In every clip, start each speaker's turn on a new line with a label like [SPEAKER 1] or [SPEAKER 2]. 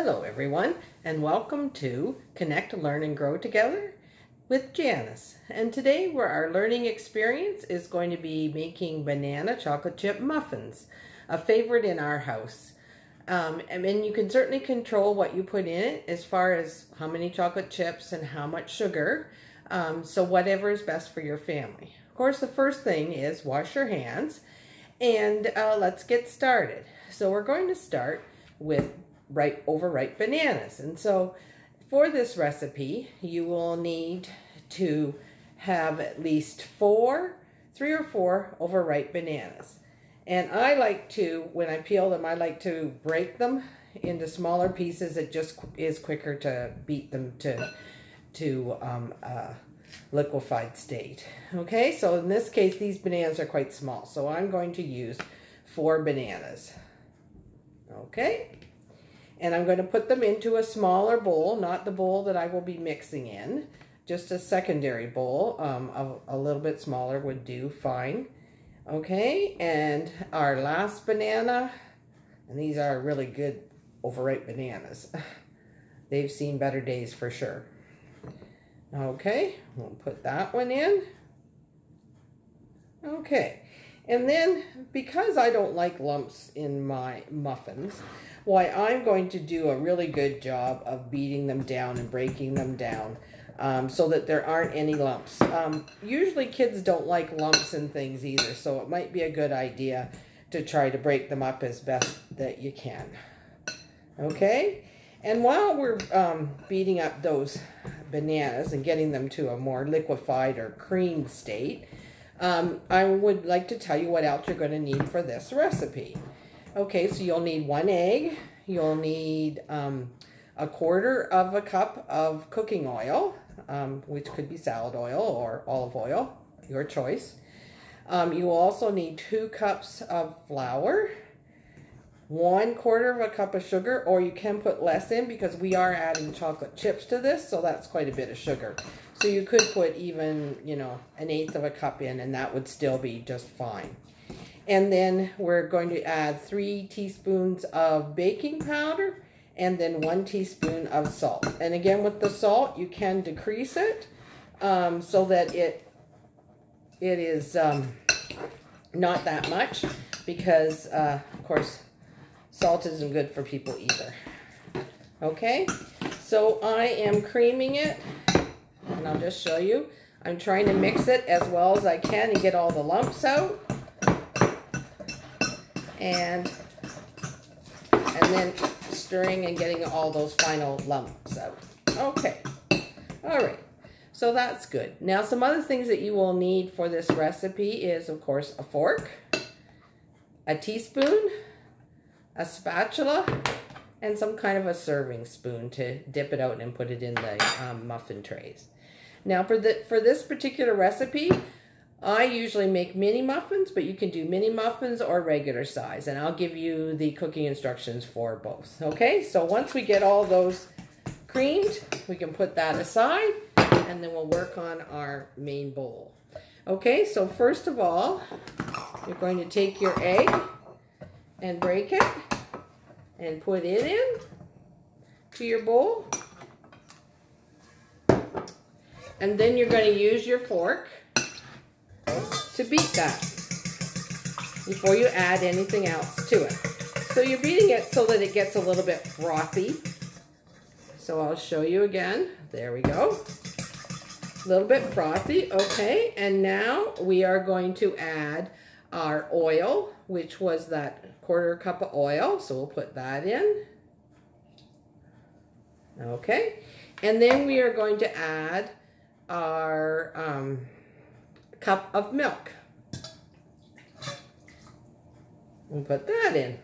[SPEAKER 1] Hello everyone and welcome to Connect, Learn and Grow Together with Janice. And today where our learning experience is going to be making banana chocolate chip muffins, a favorite in our house. Um, and then you can certainly control what you put in it as far as how many chocolate chips and how much sugar. Um, so whatever is best for your family. Of course, the first thing is wash your hands and uh, let's get started. So we're going to start with ripe overripe bananas. And so for this recipe, you will need to have at least four, three or four overripe bananas. And I like to, when I peel them, I like to break them into smaller pieces. It just is quicker to beat them to, to um, uh, liquefied state. Okay, so in this case, these bananas are quite small. So I'm going to use four bananas. Okay, and I'm going to put them into a smaller bowl, not the bowl that I will be mixing in, just a secondary bowl, um, a, a little bit smaller would do fine. Okay, and our last banana, and these are really good overripe bananas. They've seen better days for sure. Okay, we'll put that one in. Okay, and then because I don't like lumps in my muffins, why I'm going to do a really good job of beating them down and breaking them down um, so that there aren't any lumps. Um, usually kids don't like lumps in things either, so it might be a good idea to try to break them up as best that you can. Okay? And while we're um, beating up those bananas and getting them to a more liquefied or cream state, um, I would like to tell you what else you're going to need for this recipe. Okay, so you'll need one egg. You'll need um, a quarter of a cup of cooking oil, um, which could be salad oil or olive oil, your choice. Um, you will also need two cups of flour, one quarter of a cup of sugar, or you can put less in because we are adding chocolate chips to this, so that's quite a bit of sugar. So you could put even, you know, an eighth of a cup in and that would still be just fine. And then we're going to add three teaspoons of baking powder and then one teaspoon of salt. And again, with the salt, you can decrease it um, so that it it is um, not that much because, uh, of course, salt isn't good for people either. Okay, so I am creaming it, and I'll just show you. I'm trying to mix it as well as I can and get all the lumps out and and then stirring and getting all those final lumps out. Okay, all right, so that's good. Now some other things that you will need for this recipe is of course a fork, a teaspoon, a spatula, and some kind of a serving spoon to dip it out and put it in the um, muffin trays. Now for, the, for this particular recipe, I usually make mini muffins, but you can do mini muffins or regular size, and I'll give you the cooking instructions for both. Okay, so once we get all those creamed, we can put that aside, and then we'll work on our main bowl. Okay, so first of all, you're going to take your egg and break it and put it in to your bowl. And then you're going to use your fork to beat that before you add anything else to it. So you're beating it so that it gets a little bit frothy. So I'll show you again. There we go. A little bit frothy. Okay, and now we are going to add our oil, which was that quarter cup of oil. So we'll put that in. Okay, and then we are going to add our um, cup of milk. We'll put that in.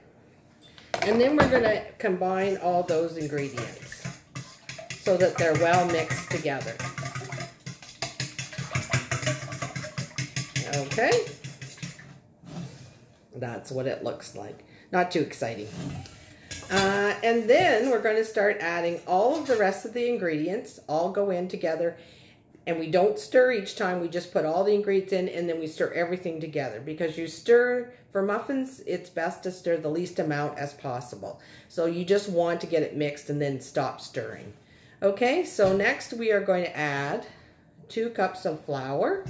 [SPEAKER 1] And then we're going to combine all those ingredients so that they're well mixed together. Okay. That's what it looks like. Not too exciting. Uh, and then we're going to start adding all of the rest of the ingredients, all go in together and we don't stir each time. We just put all the ingredients in and then we stir everything together. Because you stir, for muffins, it's best to stir the least amount as possible. So you just want to get it mixed and then stop stirring. Okay, so next we are going to add two cups of flour.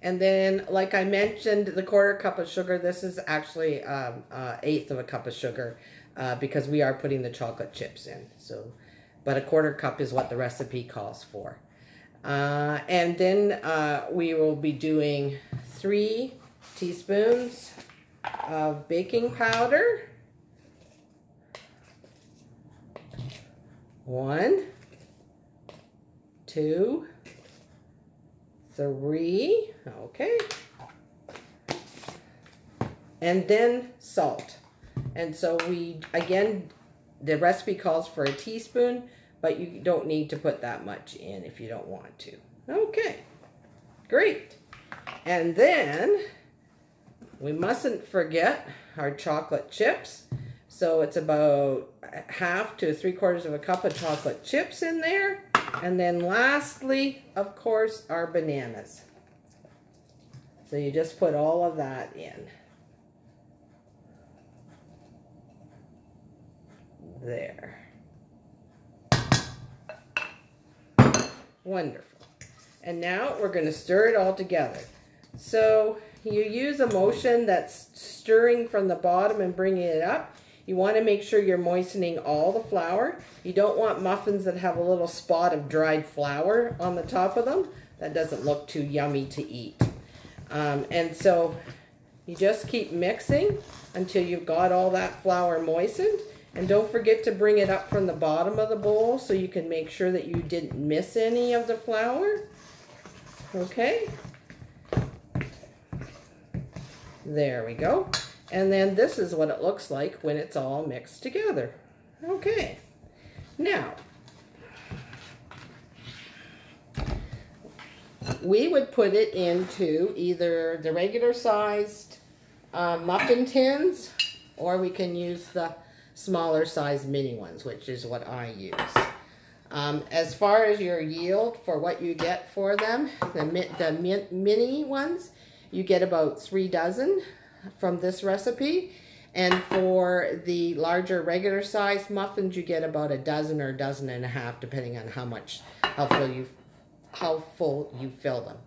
[SPEAKER 1] And then, like I mentioned, the quarter cup of sugar, this is actually um, uh, eighth of a cup of sugar uh, because we are putting the chocolate chips in. So, But a quarter cup is what the recipe calls for. Uh, and then uh, we will be doing three teaspoons of baking powder. One, two, three, okay. And then salt. And so we, again, the recipe calls for a teaspoon, but you don't need to put that much in if you don't want to. Okay, great. And then we mustn't forget our chocolate chips. So it's about half to three quarters of a cup of chocolate chips in there. And then lastly, of course, our bananas. So you just put all of that in. There. Wonderful. And now we're going to stir it all together. So you use a motion that's stirring from the bottom and bringing it up. You want to make sure you're moistening all the flour. You don't want muffins that have a little spot of dried flour on the top of them. That doesn't look too yummy to eat. Um, and so you just keep mixing until you've got all that flour moistened. And don't forget to bring it up from the bottom of the bowl so you can make sure that you didn't miss any of the flour. Okay. There we go. And then this is what it looks like when it's all mixed together. Okay. Now, we would put it into either the regular sized uh, muffin tins or we can use the smaller size mini ones, which is what I use. Um, as far as your yield for what you get for them, the, the mini ones, you get about three dozen from this recipe. And for the larger regular size muffins, you get about a dozen or a dozen and a half, depending on how much, how full you, how full you fill them.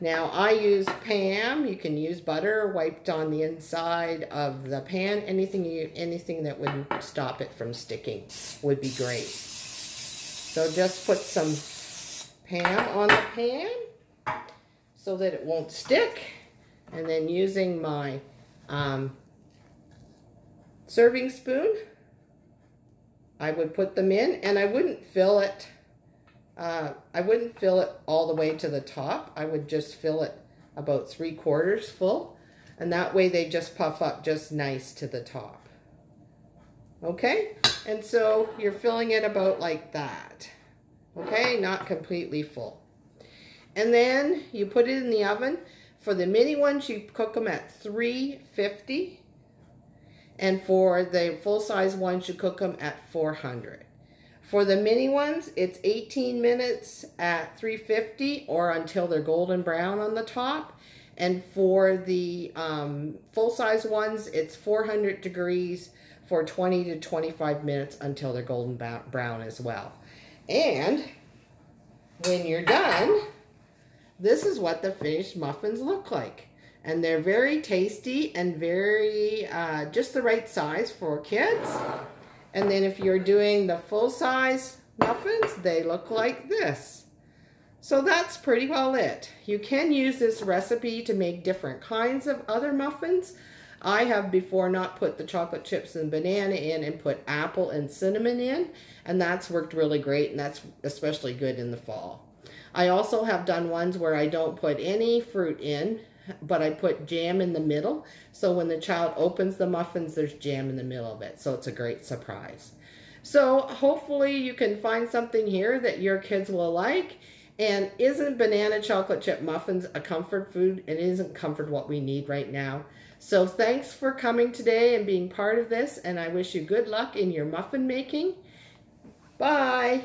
[SPEAKER 1] Now I use Pam. You can use butter wiped on the inside of the pan. Anything you, anything that would stop it from sticking would be great. So just put some Pam on the pan so that it won't stick. And then using my um, serving spoon, I would put them in and I wouldn't fill it. Uh, I wouldn't fill it all the way to the top. I would just fill it about three quarters full. And that way they just puff up just nice to the top. Okay? And so you're filling it about like that. Okay? Not completely full. And then you put it in the oven for the mini ones, you cook them at 350. And for the full-size ones, you cook them at 400. For the mini ones, it's 18 minutes at 350 or until they're golden brown on the top. And for the um, full-size ones, it's 400 degrees for 20 to 25 minutes until they're golden brown as well. And when you're done, this is what the finished muffins look like. And they're very tasty and very, uh, just the right size for kids. And then if you're doing the full size muffins, they look like this. So that's pretty well it. You can use this recipe to make different kinds of other muffins. I have before not put the chocolate chips and banana in and put apple and cinnamon in. And that's worked really great and that's especially good in the fall. I also have done ones where I don't put any fruit in, but I put jam in the middle. So when the child opens the muffins, there's jam in the middle of it. So it's a great surprise. So hopefully you can find something here that your kids will like. And isn't banana chocolate chip muffins a comfort food? It isn't comfort what we need right now. So thanks for coming today and being part of this. And I wish you good luck in your muffin making. Bye.